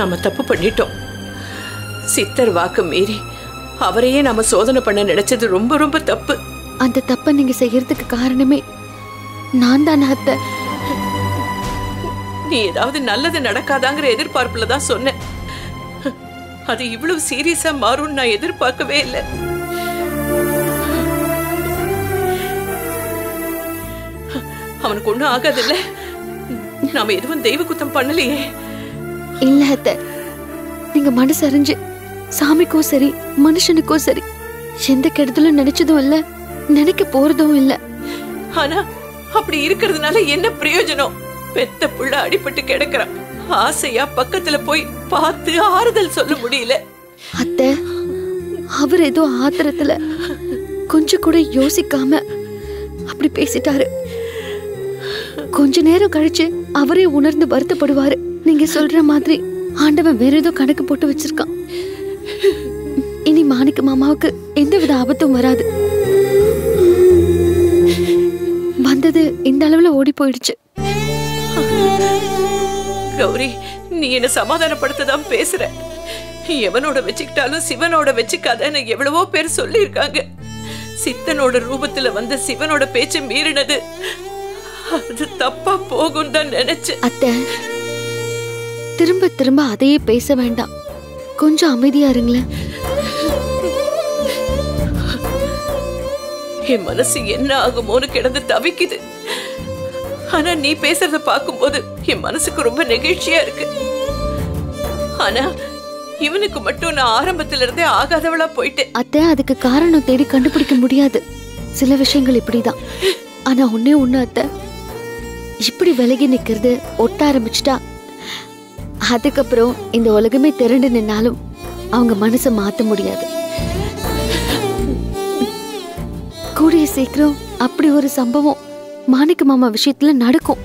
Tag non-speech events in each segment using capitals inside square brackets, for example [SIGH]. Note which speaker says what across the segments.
Speaker 1: நாம தப்பு பண்ணிட்டோம். சித்தர் வாக்கு மீறி அவரையே நாம சோதனை பண்ண நினைச்சது ரொம்ப ரொம்ப தப்பு.
Speaker 2: அந்த தப்பை நீங்க செய்யறதுக்கு காரணமே நான் தான் அத்தை.
Speaker 1: நீ ஏதாவது நல்லது நடக்காதாங்கிற எதிர்பார்ப்புல தான் சொன்னேன். அது இவ்வளவு சீரியஸா மாறும்னு நான் எதிர்பார்க்கவே இல்லை. அவனுக்கு ஒண்ணும் ஆகாதுல்ல நாம எதுவும் தெய்வ குத்தம் பண்ணலையே.
Speaker 2: இல்ல அத்தை. நீங்க மனசு அறிஞ்சு சாமிக்கோ சரி மனுஷனுக்கோ சரி எந்த கெடுதலும் நினைச்சதும் இல்ல நினைக்க போறதும் இல்ல.
Speaker 1: ஆனா அப்படி இருக்கிறதுனால என்ன பிரயோஜனம்? பெத்த புள்ள அடிபட்டு கிடக்குறான் ஆசையா பக்கத்துல போய் பார்த்து ஆறுதல் சொல்ல முடியல.
Speaker 2: அத்தை அவர் ஏதோ ஆத்திரத்துல கொஞ்சம் கூட யோசிக்காம அப்படி பேசிட்டாரு. கொஞ்ச நேரம் கழிச்சு அவரே உணர்ந்து வருத்தப்படுவாரு. நீங்க சொல்ற மாதிரி ஆண்டவன் வேற ஏதோ கணக்கு போட்டு வச்சிருக்கான். இனி மாணிக்க மாமாவுக்கு எந்தவித ஆபத்தும் வராது. வந்தது இந்த அளவுல ஓடி போயிடுச்சு.
Speaker 1: கௌரி நீ என்ன சமாதானப்படுத்ததான் பேசுற? எவனோட வச்சுக்கிட்டாலும் சிவனோட வச்சுக்காதன்னு எவ்வளவோ பேர் சொல்லியிருக்காங்க. சித்தனோட ரூபத்துல வந்த சிவனோட பேச்சை மீறினது. அது தப்பா போகும் தான் நினைச்சேன்.
Speaker 2: அத்தை திரும்ப திரும்ப அதையே பேச வேண்டாம். கொஞ்சம் அமைதியா இருங்களேன்.
Speaker 1: என் மனசு என்ன ஆகுமோன்னு கிடந்து தவிக்குது. ஆனா நீ பேசுறத பார்க்கும்போது என் மனசுக்கு ரொம்ப நெகிழ்ச்சியா இருக்கு. ஆனா இவனுக்கு மட்டும் நான் ஆரம்பத்துல இருந்தே ஆகாதவளா போயிட்டேன்.
Speaker 2: அத்தை அதுக்கு காரணம் தேடி கண்டுபிடிக்க முடியாது. சில விஷயங்கள் இப்படிதான். ஆனா ஒண்ணே ஒண்ணு அத்தை. இப்படி விலகி நிக்கிறது ஒட்ட ஆரம்பிச்சிட்டா அதுக்கப்புறம் இந்த உலகமே திரண்டு நின்னாலும் அவங்க மனசை மாற்ற முடியாது. கூடிய சீக்கிரம் அப்படி ஒரு சம்பவம் மாணிக்க மாமா விஷயத்துல நடக்கும்.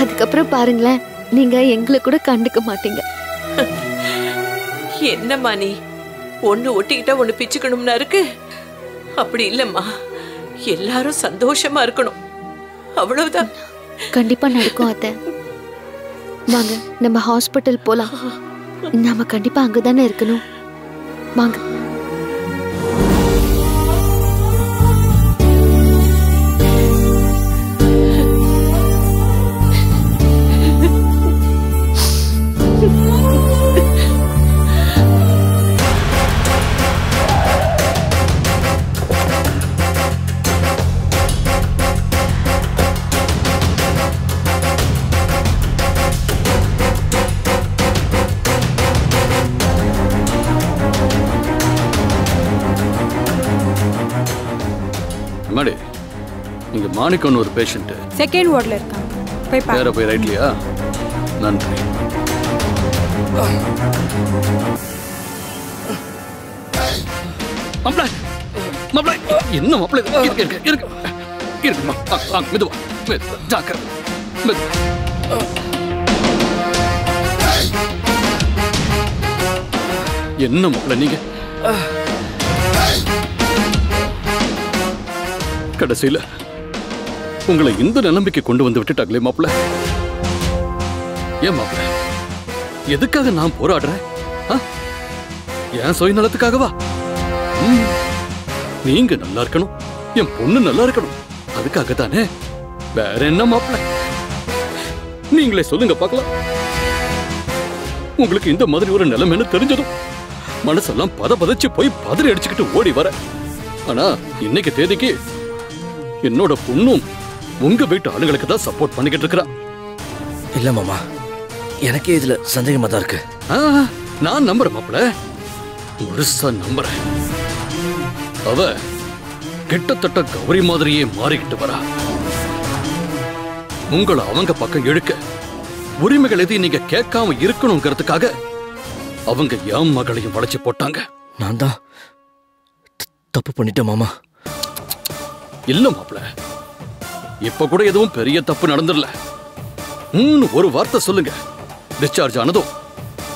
Speaker 2: அதுக்கப்புறம் பாருங்களேன் நீங்க எங்களை கூட கண்டுக்க மாட்டீங்க.
Speaker 1: என்னம்மா நீ ஒண்ணு ஒட்டிக்கிட்டா ஒண்ணு பிச்சுக்கணும்னா இருக்கு? அப்படி இல்லம்மா எல்லாரும் சந்தோஷமா இருக்கணும். அவ்வளவுதான்.
Speaker 2: கண்டிப்பா நடக்கும் அத்தை. வாங்க நம்ம ஹாஸ்பிட்டல் போலாம். நாம கண்டிப்பா அங்கதானே இருக்கணும். வாங்க.
Speaker 3: இங்க மாணிக்கம்னு ஒரு பேஷண்ட்
Speaker 4: செகண்ட் வார்டில் இருக்காங்க. போய்
Speaker 3: வேற போய் ரைட்லையா நன்றி. மாப்பிள மாப்பிள என்ன மாப்பிள இது? இருக்கு இருக்கு இருக்கு. இருக்குமா மெதுவா மெது ஜாக்கிர மெது என்ன மாப்பிள நீங்க? கடைசியில உங்களை இந்த நிலைமைக்கு கொண்டு வந்து விட்டுட்டாங்களே மாப்பிள ஏன் மாப்பிள எதுக்காக நான் போராடுறேன் என் சுய நலத்துக்காகவா? நீங்க நல்லா இருக்கணும். என் பொண்ணு நல்லா இருக்கணும். அதுக்காக தானே வேற என்ன மாப்பிள நீங்களே சொல்லுங்க பார்க்கலாம். உங்களுக்கு இந்த மாதிரி ஒரு நிலைமைன்னு தெரிஞ்சதும் மனசெல்லாம் பத பதச்சு போய் பதறி அடிச்சுக்கிட்டு ஓடி வர. ஆனா இன்னைக்கு தேதிக்கு என்னோட பொண்ணும் உங்க வீட்டு ஆளுங்களுக்கு தான் சப்போர்ட் பண்ணிக்கிட்டு இருக்கிறா.
Speaker 5: இல்ல மாமா எனக்கே இதுல சந்தேகமா தான் இருக்கு.
Speaker 3: நான் நம்புறேன் மாப்பிள முழுசா நம்புறேன். அவ கிட்டத்தட்ட கௌரி மாதிரியே மாறிக்கிட்டு வரா. உங்களை அவங்க பக்கம் இழுக்க உரிமைகள் எதையும் நீங்க கேட்காம இருக்கணுங்கிறதுக்காக அவங்க என் மகளையும் வளைச்சு போட்டாங்க.
Speaker 5: நான் தான் தப்பு பண்ணிட்டேன் மாமா.
Speaker 3: இல்ல மாப்பிள இப்ப கூட எதுவும் பெரிய தப்பு நடந்துடல. ம்னு ஒரு வார்த்தை சொல்லுங்க. டிஸ்சார்ஜ் ஆனதும்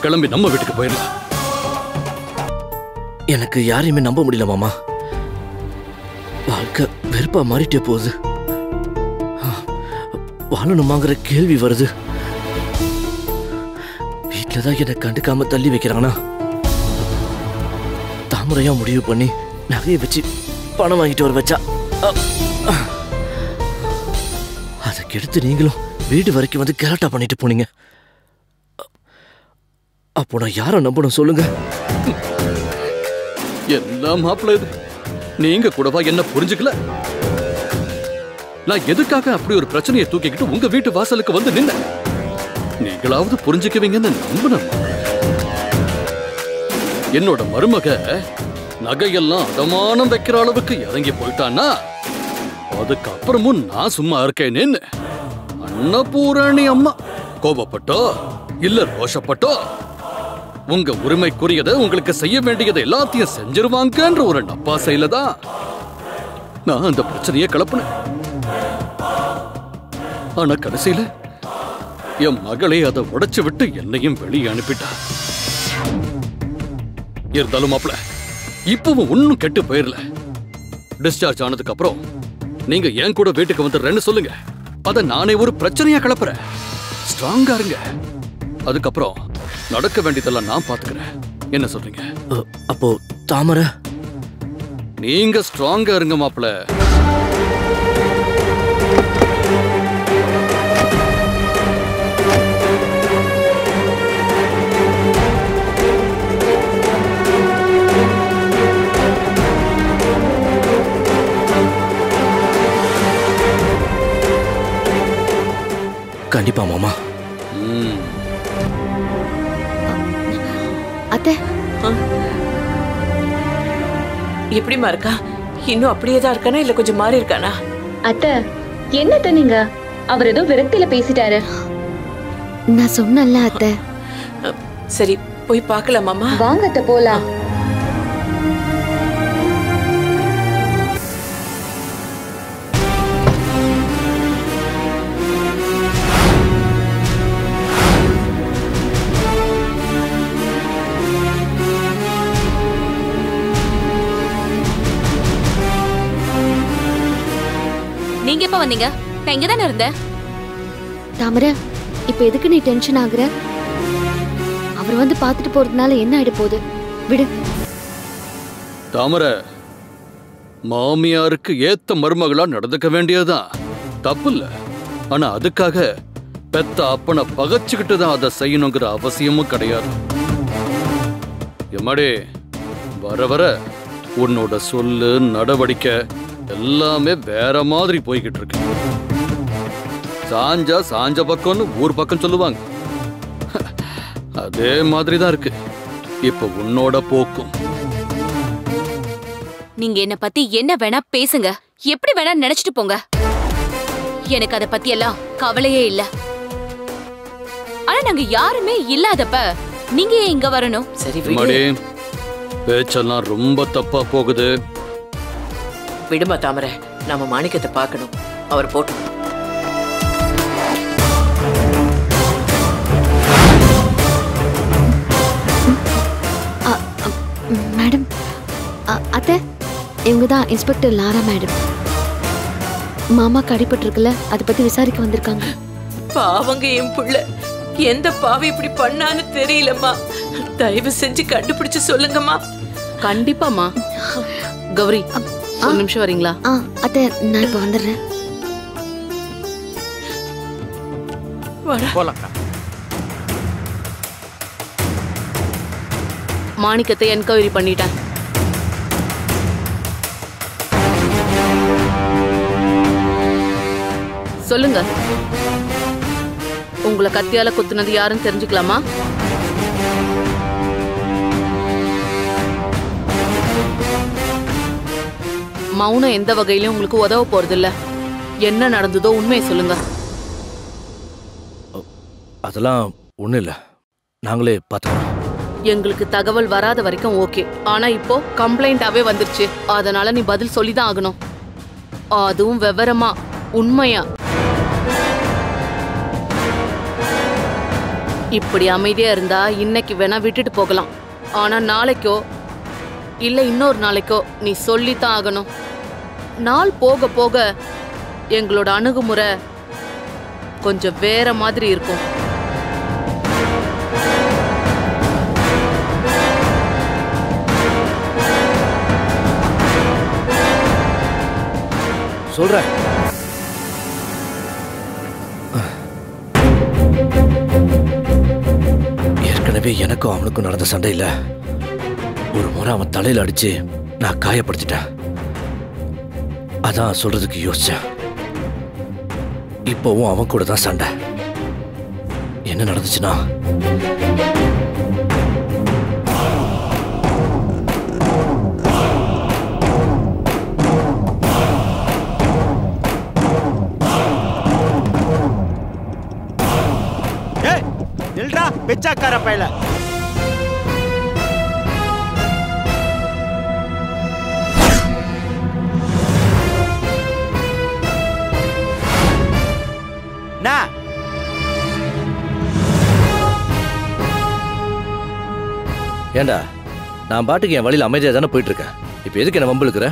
Speaker 3: கிளம்பி நம்ம வீட்டுக்கு போயிடலாம்.
Speaker 5: எனக்கு யாரையுமே நம்ப முடியல மாமா. வாழ்க்கை வெறுப்பா மாறிட்டே போகுது. வாழணுமாங்கிற கேள்வி வருது. வீட்டில் தான் என்னை கண்டுக்காம தள்ளி வைக்கிறாங்கன்னா தாமரையா முடிவு பண்ணி நகையை வச்சு பணம் வாங்கிட்டு வர வச்சா. கெடுத்து நீங்களும் வீடு வரைக்கும் வந்து கலாட்டா பண்ணிட்டு போனீங்க. அப்போ நான் யாரை நம்பணும் சொல்லுங்க.
Speaker 3: என்ன மாப்பிள்ள இது? நீங்க கூடவா என்ன புரிஞ்சுக்கல? நான் எதுக்காக அப்படி ஒரு பிரச்சனையை தூக்கிக்கிட்டு உங்க வீட்டு வாசலுக்கு வந்து நின்ன நீங்களாவது புரிஞ்சுக்குவீங்கன்னு நம்பின என்னோட மருமக நகையெல்லாம் அதமானம் வைக்கிற அளவுக்கு இறங்கி போயிட்டான்னா அதுக்கப்புறமும் நான் சும்மா இருக்கேனேன்னு. அன்னபூரணி அம்மா. கோபப்பட்டோ? இல்ல ரோஷப்பட்டோ? உங்க உரிமைக்குரியதை உங்களுக்கு செய்ய வேண்டியதை எல்லாத்தையும் செஞ்சிருவாங்கன்ற ஒரு நப்பாசையில தான் நான் அந்த பிரச்சனையை கிளப்புனேன். ஆனா கடைசியில என் மகளை அதை உடைச்சு விட்டு என்னையும் வெளியே அனுப்பிட்டா. இருந்தாலும் மாப்ள இப்பவும் ஒன்னும் கெட்டு போயிடல டிஸ்சார்ஜ் ஆனதுக்கு அப்புறம் நீங்க என் கூட வீட்டுக்கு வந்துடுறேன்னு சொல்லுங்க. அத நானே ஒரு பிரச்சனையா கிளப்புறேன். ஸ்ட்ராங்கா இருங்க. அதுக்கப்புறம் நடக்க வேண்டியதெல்லாம் நான் பாத்துக்கிறேன். என்ன சொல்றீங்க?
Speaker 5: அப்போ தாமரை?
Speaker 3: நீங்க ஸ்ட்ராங்கா இருங்க மாப்ள
Speaker 5: கண்டிப்பா மாமா.
Speaker 2: அத்தை.
Speaker 1: எப்படிமா இருக்கா? இன்னும் அப்படியே தான் இருக்கானா இல்ல கொஞ்சம் மாறி இருக்கானா?
Speaker 6: அத்தை என்னத்த நீங்க? அவர் ஏதோ விரக்தியில பேசிட்டாரு.
Speaker 2: நான் சொன்னேன்ல அத்தை.
Speaker 1: சரி போய் பார்க்கலாமாமா
Speaker 6: வாங்க அத்தை போலாம்.
Speaker 7: வந்தீங்க? நான் இங்க தானே இருந்தேன்.
Speaker 2: தாமரை இப்ப எதுக்கு நீ டென்ஷன் ஆகுற? அவர் வந்து பார்த்துட்டு போறதுனால என்ன ஆயிட போகுது? விடு.
Speaker 3: தாமரை மாமியாருக்கு ஏத்த மருமகளா நடந்துக்க வேண்டியதுதான். தப்பு இல்ல ஆனா அதுக்காக பெத்த அப்பனை பகைச்சுக்கிட்டு தான் அதை செய்யணுங்கிற அவசியமும் கிடையாது. எம்மாடி வர வர உன்னோட சொல்லு நடவடிக்கை எல்லாமே வேற மாதிரி போய்கிட்டு இருக்கு. சாஞ்சா சாஞ்ச பக்கம்னு ஊர் பக்கம் சொல்லுவாங்க. அதே மாதிரி தான் இருக்கு. இப்ப உன்னோட போக்கும்.
Speaker 7: நீங்க என்ன பத்தி என்ன வேணா பேசுங்க. எப்படி வேணா நினைச்சிட்டு போங்க. எனக்கு அத பத்தி எல்லாம் கவலையே இல்ல. ஆனா நாங்க யாருமே இல்லாதப்ப நீங்க ஏன் இங்க வரணும்?
Speaker 1: சரி
Speaker 3: பேச்செல்லாம் ரொம்ப தப்பா போகுது.
Speaker 1: விடுமா தாமரை? நாம மாணிக்கத்தை பார்க்கணும். அவர் போட்டு
Speaker 2: மேடம் அத்தை இவங்க தான் இன்ஸ்பெக்டர் லாரா மேடம். மாமாக்கு அடிபட்டிருக்குல்ல அதை பத்தி விசாரிக்க வந்திருக்காங்க.
Speaker 1: பாவங்க என் புள்ள. எந்த பாவி இப்படி பண்ணான்னு தெரியலம்மா. தயவு செஞ்சு கண்டுபிடிச்சு சொல்லுங்கம்மா.
Speaker 8: கண்டிப்பாமா கௌரி ஒரு நிமிஷம் வரீங்களா?
Speaker 2: ஆ அத்தை நான் இப்போ வந்துடுறேன்.
Speaker 1: வாடா.
Speaker 8: மாணிக்கத்தை என்கொயரி பண்ணிட்டேன். சொல்லுங்க. உங்களை கத்தியால குத்துனது யாருன்னு தெரிஞ்சுக்கலாமா? மௌனம் எந்த வகையிலும் உங்களுக்கு உதவ போறதில்ல. என்ன நடந்ததோ உண்மையை சொல்லுங்க.
Speaker 5: அதெல்லாம் ஒன்றும் இல்லை. நாங்களே பார்த்துக்கிறோம்.
Speaker 8: எங்களுக்கு தகவல் வராத வரைக்கும் ஓகே. ஆனா இப்போ கம்ப்ளைண்டாவே வந்துருச்சு. அதனால நீ பதில் சொல்லிதான் ஆகணும். அதுவும் விவரமா உண்மையா? இப்படி அமைதியா இருந்தா இன்னைக்கு வேணா விட்டுட்டு போகலாம். ஆனா நாளைக்கோ இல்ல இன்னொரு நாளைக்கோ நீ சொல்லித்தான் ஆகணும். நாள் போக போக எங்களோட அணுகுமுறை கொஞ்சம் வேற மாதிரி இருக்கும்.
Speaker 5: சொல்றேன். ஏற்கனவே எனக்கும் அவனுக்கும் நடந்த சண்டையில ஒரு முறை அவன் தலையில அடிச்சு நான் காயப்படுத்திட்டேன். அதான் சொல்றதுக்கு யோசிச்சேன். இப்போவும் அவன் கூட தான் சண்டை. என்ன நடந்துச்சுன்னா?
Speaker 9: பெச்சாக்கார பயல.
Speaker 5: ஏண்டா? நான் பாட்டுக்கு என் வழியில் அமைதியாக தானே போயிட்டு இருக்கேன் இப்போ எதுக்கு என்ன வம்பிழுக்கிற?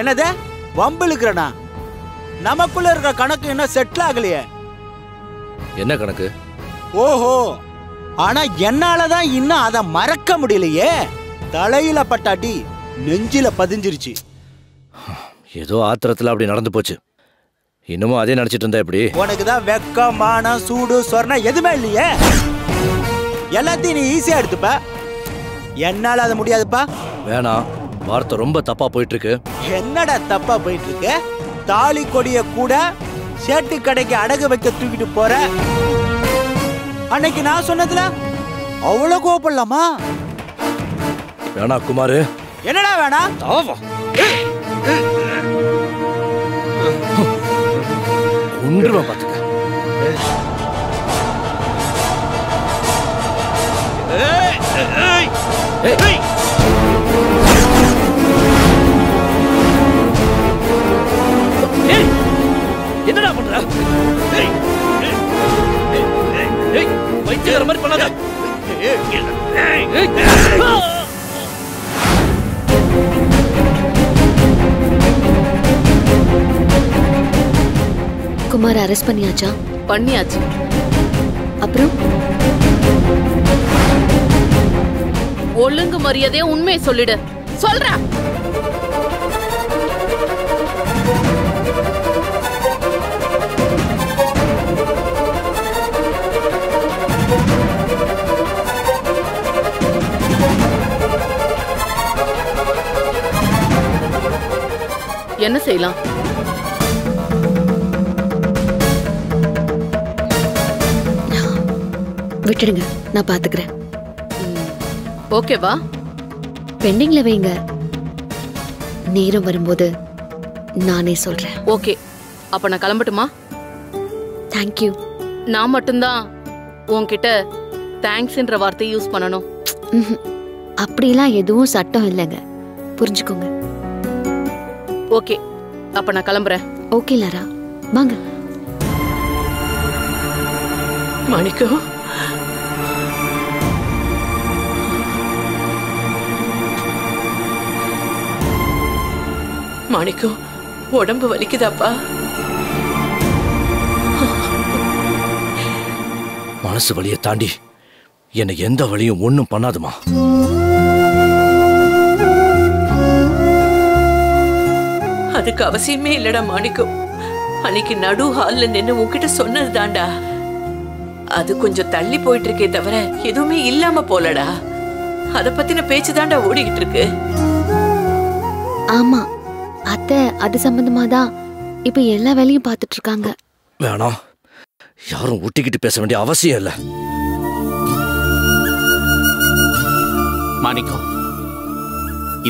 Speaker 9: என்னது? வம்பிழுக்கிறனா? நமக்குள்ள இருக்கிற கணக்கு இன்னும் செட்டில் ஆகலையே.
Speaker 5: என்ன கணக்கு?
Speaker 9: ஓஹோ. ஆனா என்னால தான் இன்னும் அதை மறக்க முடியலையே. தலையில பட்ட அடி நெஞ்சில பதிஞ்சிருச்சு.
Speaker 5: ஏதோ ஆத்திரத்தில் அப்படி நடந்து போச்சு. இன்னமும் அதே நினச்சிட்டு இருந்தா எப்படி?
Speaker 9: உனக்கு தான் வெக்கம் மானம் சூடு சொர்ணம் எதுவுமே இல்லையே. எல்லாத்தையும் நீ ஈஸியா எடுத்துப்ப. என்னால அது முடியாதுப்பா.
Speaker 5: வேணாம் வார்த்தை ரொம்ப தப்பா போயிட்டு இருக்கு
Speaker 9: என்னடா தப்பா போயிட்டு இருக்கு தாலி கொடிய கூட சேட்டு கடைக்கு அடகு வைக்க தூக்கிட்டு போற? அன்னைக்கு நான் சொன்னதுல அவ்வளவு கோவப்படலாமா?
Speaker 5: வேணா குமாரு.
Speaker 9: என்னடா வேணாம்
Speaker 5: ஒன்றுவன் பார்த்துக்க. ஏய். ஏய், என்னடா பண்ற? பைத்தியக்கார மாதிரி பண்ணாத. ஆ!
Speaker 2: குமார் அரெஸ்ட் பண்ணியாச்சா?
Speaker 8: பண்ணியாச்சு.
Speaker 2: அப்புறம்?
Speaker 8: ஒழுங்கு மரியாதையா உண்மையை சொல்லிடு. சொல்ற. என்ன செய்யலாம்?
Speaker 2: விட்டுடுங்க நான் பாத்துக்கிறேன்.
Speaker 8: ஓகேவா?
Speaker 2: பெண்டிங்ல வைங்க. நேரம் வரும்போது நானே சொல்றேன்.
Speaker 8: ஓகே. அப்ப நான் கிளம்பட்டுமா?
Speaker 2: தேங்க்யூ
Speaker 8: நான் மட்டும்தான் உன்கிட்ட தேங்க்ஸ்ன்ற வார்த்தையை யூஸ் பண்ணணும்.
Speaker 2: அப்படிலாம் எதுவும் சட்டம் இல்லைங்க. புரிஞ்சுக்கோங்க.
Speaker 8: ஓகே. அப்ப நான் கிளம்புறேன்.
Speaker 2: Okay Laura. வாங்க.
Speaker 1: மாணிக்கம் மாணிக்கம் உடம்பு வலிக்குதாப்பா
Speaker 5: மனசு வலியை தாண்டி என்னை எந்த வழியும் ஒன்றும் பண்ணாதுமா
Speaker 1: அதுக்கு அவசியமே இல்லடா மாணிக்கம் அன்னைக்கு நடு ஹால்ல நின்னு உன்கிட்ட சொன்னது தாண்டா அது கொஞ்சம் தள்ளி போயிட்டு இருக்கே தவிர எதுவுமே இல்லாம போலடா அத பத்தின பேச்சு தாண்டா ஓடிக்கிட்டு இருக்கு
Speaker 2: ஆமா அத்தை அது சம்பந்தமா தான் இப்ப எல்லா வேலையும் பார்த்துட்டு இருக்காங்க
Speaker 5: வேணாம். யாரும் ஒட்டிக்கிட்டு பேச வேண்டிய அவசியம் இல்லை.
Speaker 10: மாணிக்கம்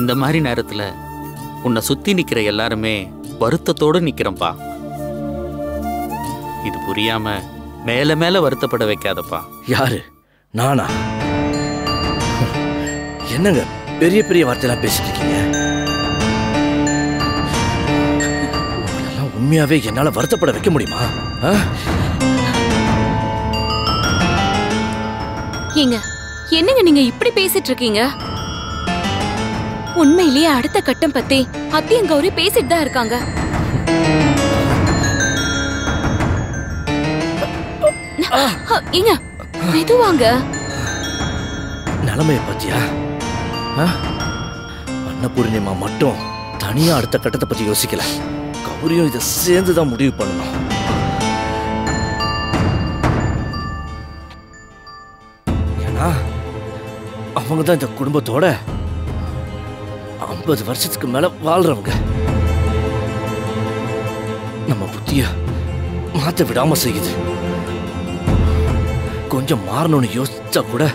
Speaker 10: இந்த மாதிரி நேரத்துல உன்னை சுத்தி நிக்கிற எல்லாருமே வருத்தத்தோட நிக்கிறோம்ப்பா இது புரியாம மேல மேல வருத்தப்பட வைக்காதப்பா.
Speaker 5: யாரு? நானா? என்னங்க பெரிய பெரிய வார்த்தையெல்லாம் பேசிட்டு இருக்கீங்க? உண்மையாவே என்னால வருத்தப்பட வைக்க முடியுமா?
Speaker 7: ஏங்க என்னங்க நீங்க இப்படி பேசிட்டு இருக்கீங்க? உண்மையிலேயே அடுத்த கட்டம் பத்தி அத்தியும் கௌரி பேசிட்டு தான் இருக்காங்க. ஏங்க மெதுவாங்க.
Speaker 5: நிலைமைய பாத்தியா? அன்னபூர்ணிமா மட்டும் தனியா அடுத்த கட்டத்தை பத்தி யோசிக்கல. கௌரியும் இதை சேர்ந்து தான் முடிவு பண்ணணும். ஏன்னா அவங்க தான் இந்த குடும்பத்தோட ஐம்பது வருஷத்துக்கு மேல வாழ்றவங்க. நம்ம புத்திய மாத்த விடாம செய்யுது. கொஞ்சம் மாறணும்னு யோசிச்சா கூட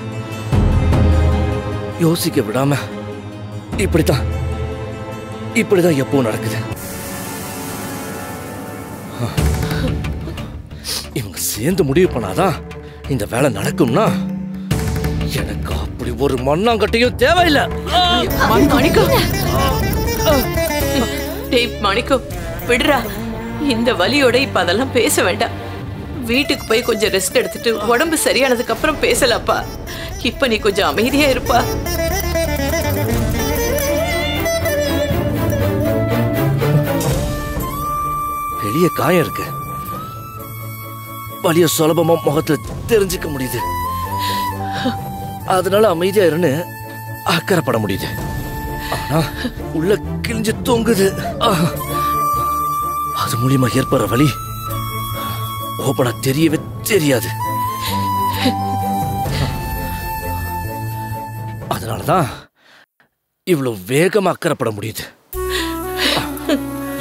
Speaker 5: யோசிக்க விடாம இப்படித்தான் இப்படிதான் எப்பவும் நடக்குது. இவங்க சேர்ந்து முடிவு பண்ணாதான் இந்த வேலை நடக்கும்னா எனக்கு அப்படி ஒரு மண்ணாங்கட்டையும் தேவையில்லை.
Speaker 1: மணிக்கோ டேய் விடுறா. இந்த வலியோட இப்ப அதெல்லாம் பேச வேண்டாம். வீட்டுக்கு போய் கொஞ்சம் ரெஸ்ட் எடுத்துட்டு உடம்பு சரியானதுக்கு அப்புறம் பேசலாம்ப்பா. இப்ப நீ கொஞ்சம் அமைதியா இருப்பா.
Speaker 5: பெரிய காயம் இருக்கு. வலிய சுலபமா முகத்துல தெரிஞ்சுக்க முடியுது. அதனால அமைதியா இருன்னு அக்கறைப்பட முடியுது. ஆனா உள்ள கிழிஞ்சு தொங்குது. அது மூலியமா ஏற்படுற வழி ஓபனா தெரியவே தெரியாது. அதனாலதான் இவ்வளவு வேகமா அக்கறைப்பட முடியுது.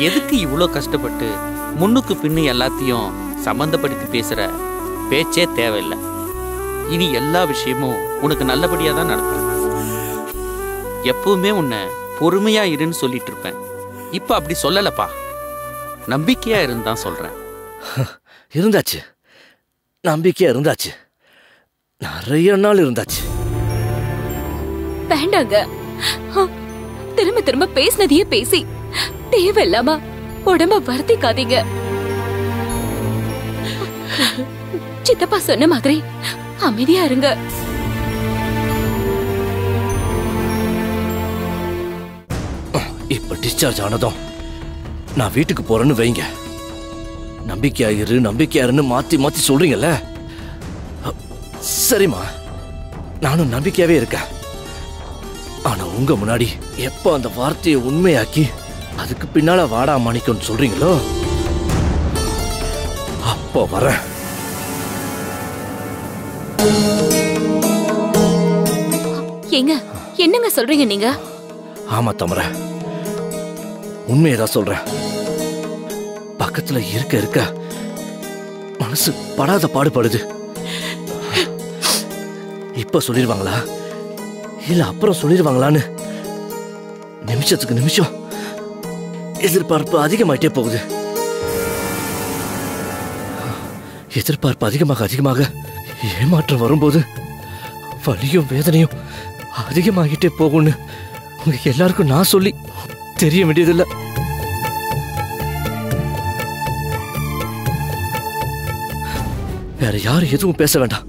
Speaker 10: எதுக்கு இவ்வளோ கஷ்டப்பட்டு முன்னுக்கு பின்னு எல்லாத்தையும் சம்மந்தப்படுத்தி பேசுற பேச்சே தேவையில்லை. இனி எல்லா விஷயமும் உனக்கு நல்லபடியா தான் நடக்கும். எப்பவுமே உன்னை பொறுமையா இருன்னு சொல்லிட்டு இருப்பேன். இப்ப அப்படி சொல்லலப்பா. நம்பிக்கையா இருந்து தான் சொல்றேன். [LAUGHS]
Speaker 5: இருந்தாச்சு. நம்பிக்கையா இருந்தாச்சு. நிறைய நாள் இருந்தாச்சு.
Speaker 7: வேண்டாங்க. திரும்ப திரும்ப பேசினதையே பேசி. தேவையில்லாம உடம்ப வருத்திக்காதீங்க. சித்தப்பா சொன்ன மாதிரி அமைதியா இருங்க.
Speaker 5: இப்ப டிஸ்சார்ஜ் ஆனதும் நான் வீட்டுக்கு போறேன்னு வைங்க. நம்பிக்கையா இரு நம்பிக்கையா இருன்னு மாத்தி மாத்தி சொல்றீங்கல்ல? சரிம்மா. நானும் நம்பிக்கையாவே இருக்கேன். ஆனா உங்க முன்னாடி எப்ப அந்த வார்த்தையை உண்மையாக்கி அதுக்கு பின்னால வாடா மாணிக்கம்னு சொல்றீங்களோ? அப்போ வரேன்.
Speaker 7: ஏங்க என்னங்க சொல்றீங்க நீங்க?
Speaker 5: ஆமா தமர. உண்மையதான் சொல்றேன். பக்கத்துல இருக்க இருக்க மனசு படாத பாடுபடுது. இப்ப சொல்லிருவாங்களா இல்ல அப்புறம் சொல்லிருவாங்களான்னு நிமிஷத்துக்கு நிமிஷம். எதிர்பார்ப்பு அதிகமாயிட்டே போகுது. எதிர்பார்ப்பு அதிகமாக அதிகமாக ஏமாற்றம் வரும்போது வலியும் வேதனையும் அதிகமாகிட்டே போகும்னு உங்க எல்லாருக்கும் நான் சொல்லி தெரிய வேண்டியதில்லை. வேற யாரும் எதுவும் பேச வேண்டாம்.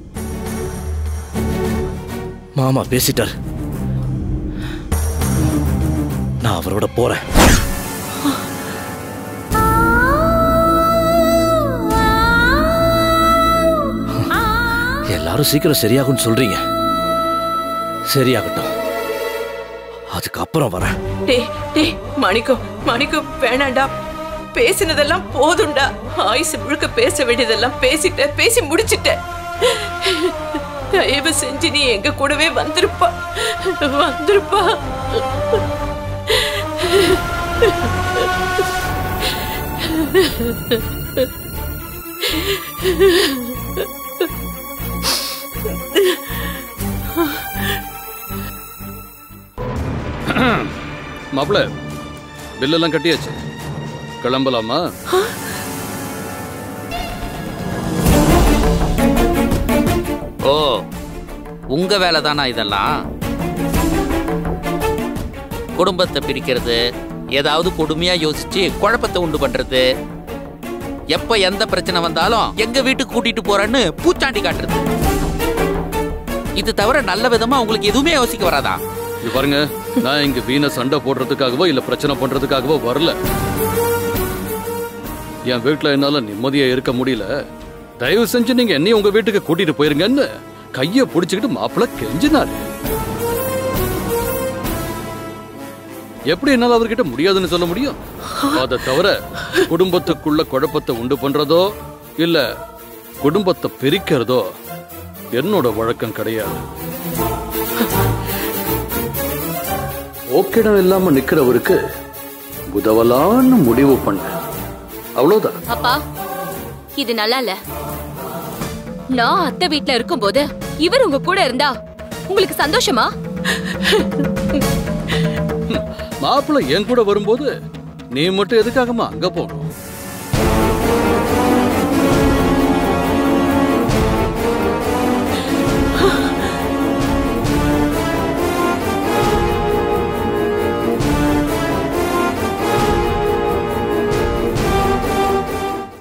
Speaker 5: மாமா பேசிட்டார். நான் அவரோட போறேன். எல்லாரும் சீக்கிரம் சரியாகும்னு சொல்றீங்க. சரியாகட்டும். அதுக்கப்புறம் வரேன்.
Speaker 1: டேய் டேய் மாணிக்கம் மாணிக்கம் வேணாண்டா. பேசினதெல்லாம் போதும்டா ஆயுசு முழுக்க பேச வேண்டியதெல்லாம் பேசிட்ட பேசி முடிச்சிட்ட தயவு செஞ்சு நீ எங்க கூடவே வந்திருப்பா. வந்திருப்பா.
Speaker 3: மாப்பிள்ள பில்லெல்லாம் கட்டியாச்சு. கிளம்பலாமா?
Speaker 10: ஓ உங்க வேலை தானா இதெல்லாம்? குடும்பத்தை பிரிக்கிறது ஏதாவது கொடுமையா யோசிச்சு குழப்பத்தை உண்டு பண்றது. எப்ப எந்த பிரச்சனை வந்தாலும் எங்க வீட்டுக்கு கூட்டிட்டு போறேன்னு பூச்சாண்டி காட்டுறது. இது தவிர நல்ல விதமா உங்களுக்கு எதுவுமே யோசிக்க வராதா?
Speaker 3: இது பாருங்க நான் இங்க வீண சண்டை போடுறதுக்காகவோ இல்ல பிரச்சனை பண்றதுக்காகவோ வரல. என் வீட்டுல என்னால நிம்மதியா இருக்க முடியல. தயவு செஞ்சு நீங்க என்னையும் உங்க வீட்டுக்கு கூட்டிட்டு போயிருங்கன்னு கைய புடிச்சுக்கிட்டு மாப்பிள்ள கெஞ்சினாரு. எப்படி என்னால அவர்கிட்ட முடியாதுன்னு சொல்ல முடியும்? அதை தவிர குடும்பத்துக்குள்ள குழப்பத்தை உண்டு பண்றதோ இல்ல குடும்பத்தை பிரிக்கிறதோ என்னோட வழக்கம் கிடையாது. ஓக்கிடம் இல்லாம நிக்கிறவருக்கு உதவலான்னு முடிவு பண்ண. அவ்வளவுதான்.
Speaker 7: அப்பா இது நல்லா இல்ல நான் அத்தை வீட்ல இருக்கும்போது இவர் உங்க கூட இருந்தா உங்களுக்கு சந்தோஷமா?
Speaker 3: மாப்பிள்ளை என் கூட வரும்போது நீ மட்டும் எதுக்காகமா அங்க போகணும்?